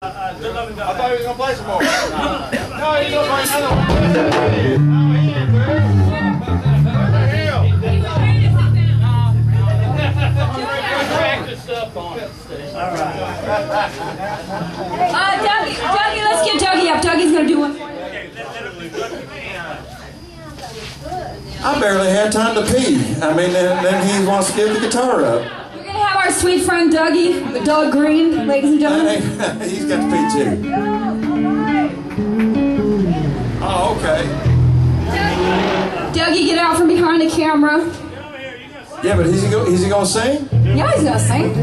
I thought he was gonna play some more. no, he's. No, he. Uh, Dougie, Dougie, let's get Dougie up. Dougie's gonna do one. I barely had time to pee. I mean, then, then he wants to give the guitar up. We're gonna have our sweet friend Dougie, Doug Greene, ladies and gentlemen. He's got to pee too. Oh, okay. Dougie, get out from behind the camera. Yeah, but is he, go, is he gonna sing? Yeah, he's gonna sing.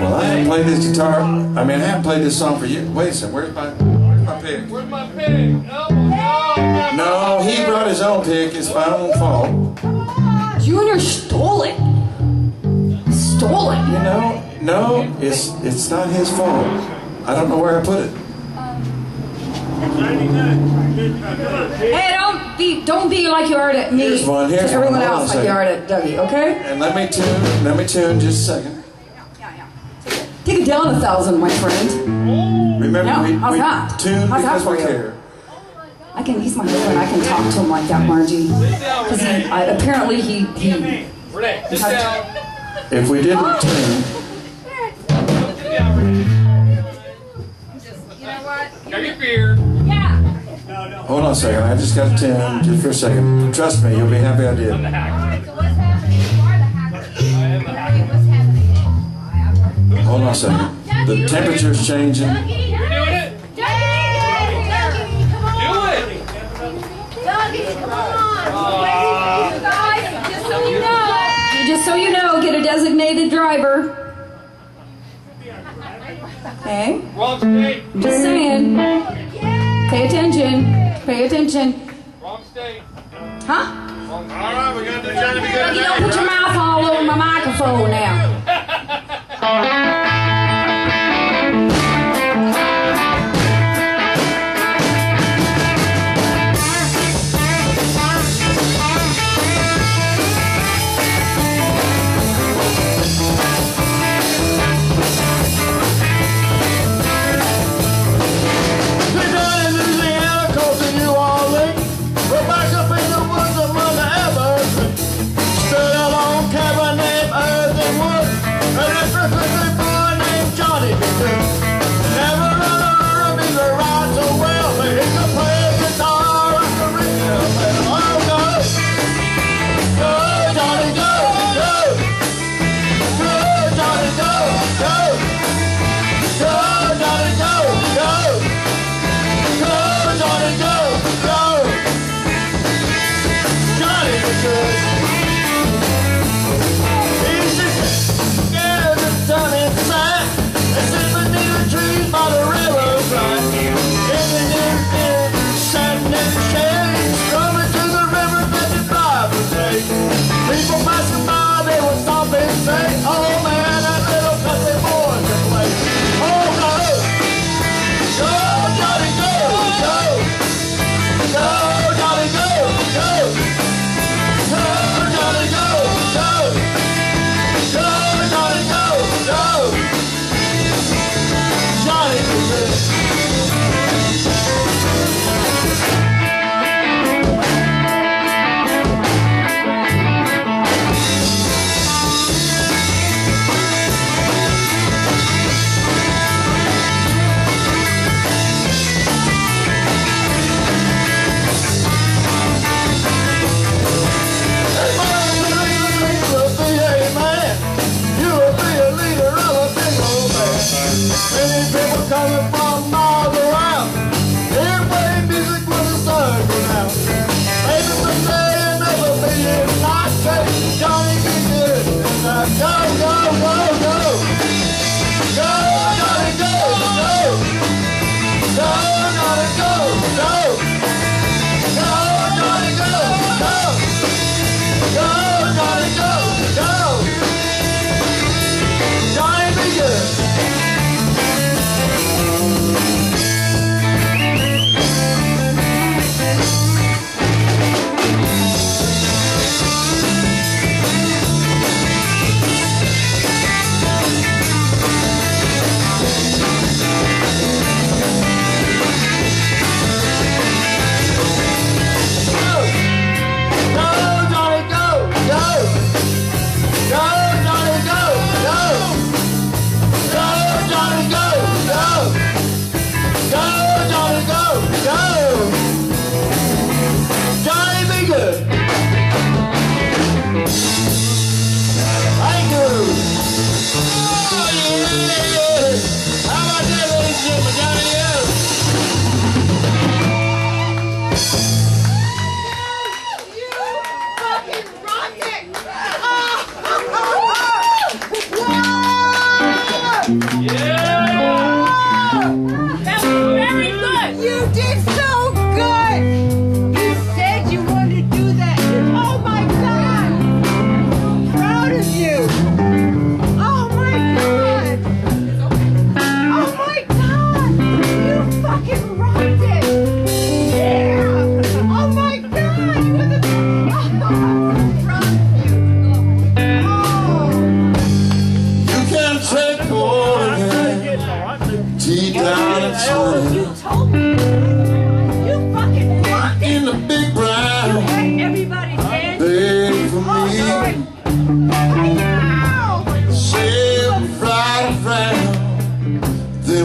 Well, I haven't played this guitar. I mean, I haven't played this song for years. Wait a second. Where's my, where's my pick? Where's my pig? Oh, no. No, he brought his own pick. It's my own fault. Junior stole it. Stole it. You know, no, it's it's not his fault. I don't know where I put it. Hey, don't be don't be like you are to me. Here's one, here's to everyone one. Else like you are second. to Dougie. Okay? And let me tune. Let me tune just a second. Take it down a thousand, my friend. Remember, No, we, how's we that? tune How's because for we you? care. I can. He's my husband. I can talk to him like that, Margie. Because he I, apparently he he. Renee, sit down. If we didn't tune, Got your beer. Yeah. hold on a second. I just got to tune just for a second. Trust me, you'll be happy I did. Hold on a second. The temperature's changing. Okay. Wrong state. Just saying. Pay attention. Pay attention. Wrong state. Huh? All right, we're gonna do Johnny B. Goode You don't put your mouth all over my microphone now.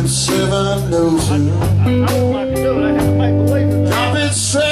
Seven, no two. Drop it straight.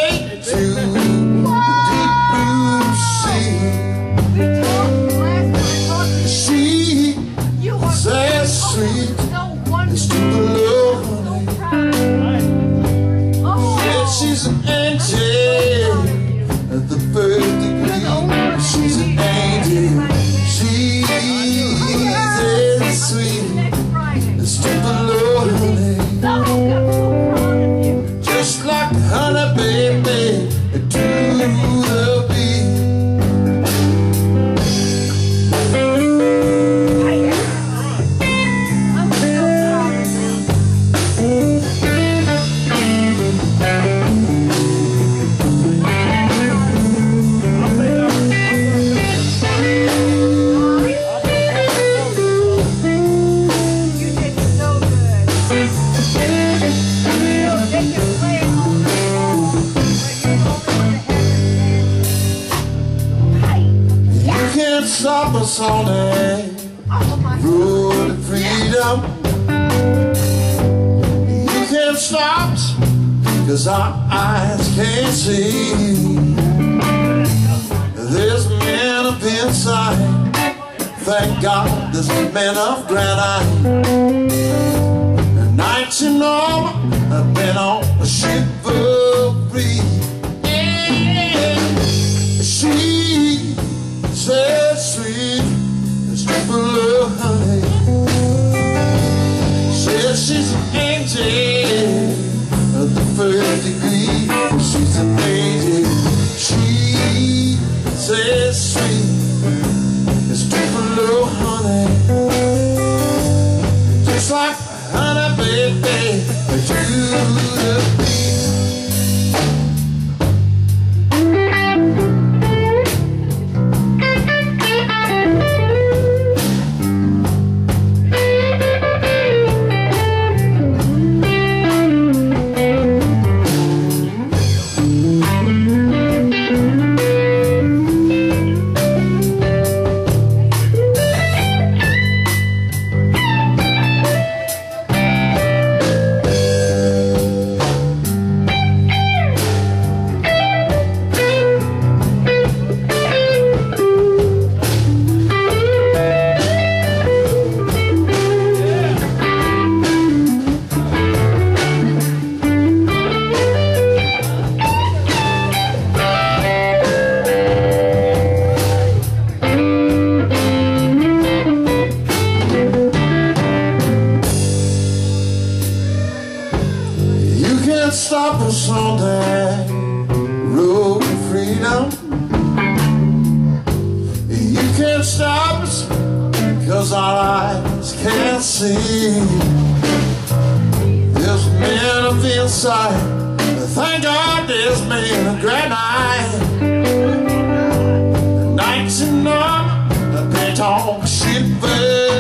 us on a road to freedom. You can't stop, cause our eyes can't see. There's a man up inside. Thank God there's a man of granite. And nights you know I've been on a ship of free. see This battlefield site Thank God there's been a great night Nights enough The big talk shit first.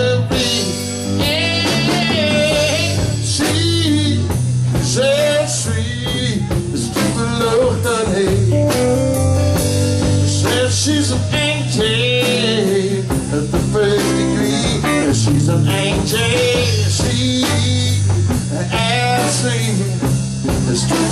history.